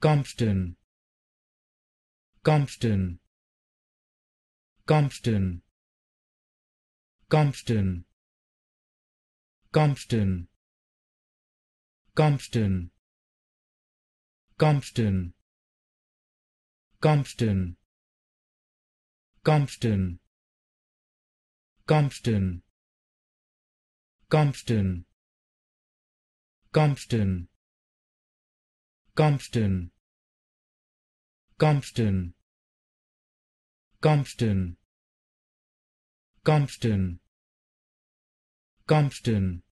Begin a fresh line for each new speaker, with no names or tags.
Compton Compton Compton Compton Compton Compton Compton Compton Compton Compton Compton Compton Compton. Compton. Compton. Compton. Compton